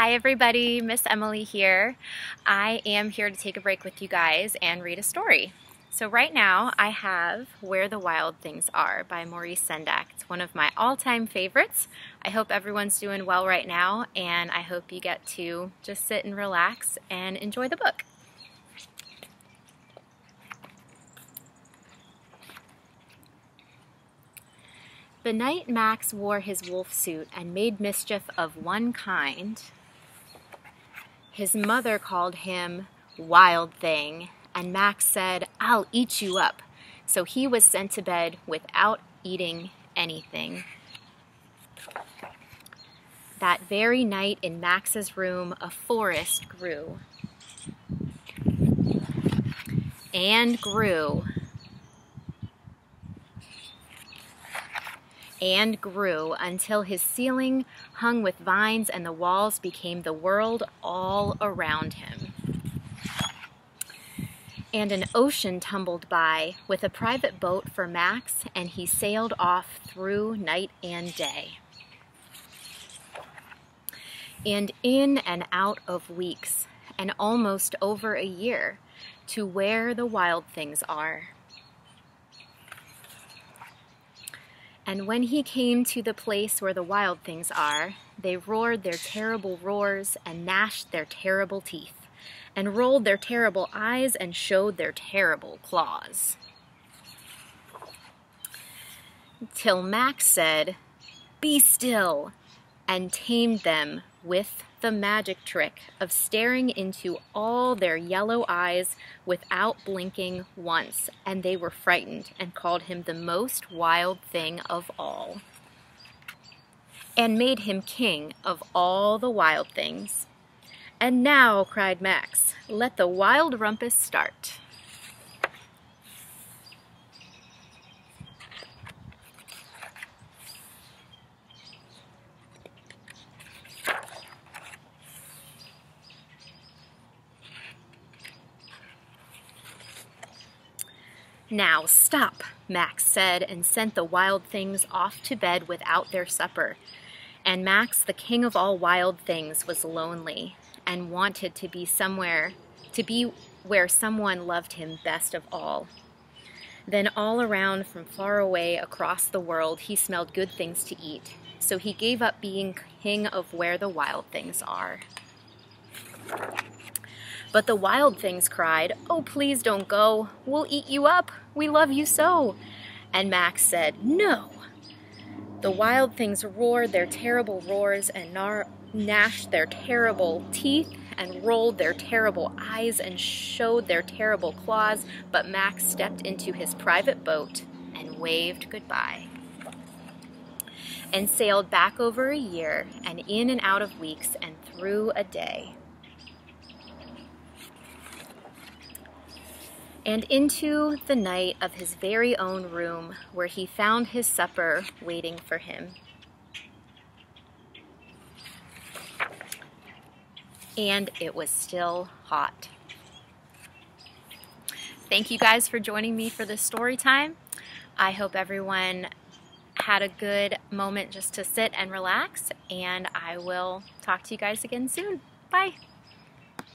Hi everybody, Miss Emily here. I am here to take a break with you guys and read a story. So right now I have Where the Wild Things Are by Maurice Sendak. It's one of my all-time favorites. I hope everyone's doing well right now and I hope you get to just sit and relax and enjoy the book. The night Max wore his wolf suit and made mischief of one kind, his mother called him Wild Thing, and Max said, I'll eat you up. So he was sent to bed without eating anything. That very night in Max's room, a forest grew and grew and grew until his ceiling hung with vines and the walls became the world all around him. And an ocean tumbled by with a private boat for Max, and he sailed off through night and day. And in and out of weeks, and almost over a year, to where the wild things are. And when he came to the place where the wild things are, they roared their terrible roars and gnashed their terrible teeth, and rolled their terrible eyes and showed their terrible claws. Till Max said, Be still, and tamed them with the magic trick of staring into all their yellow eyes without blinking once, and they were frightened and called him the most wild thing of all, and made him king of all the wild things. And now, cried Max, let the wild rumpus start. Now stop, Max said, and sent the wild things off to bed without their supper. And Max, the king of all wild things, was lonely and wanted to be somewhere, to be where someone loved him best of all. Then all around from far away across the world, he smelled good things to eat. So he gave up being king of where the wild things are. But the wild things cried, Oh, please don't go. We'll eat you up. We love you so. And Max said, No. The wild things roared their terrible roars and gnashed their terrible teeth and rolled their terrible eyes and showed their terrible claws, but Max stepped into his private boat and waved goodbye. And sailed back over a year and in and out of weeks and through a day. And into the night of his very own room where he found his supper waiting for him. And it was still hot. Thank you guys for joining me for this story time. I hope everyone had a good moment just to sit and relax, and I will talk to you guys again soon. Bye.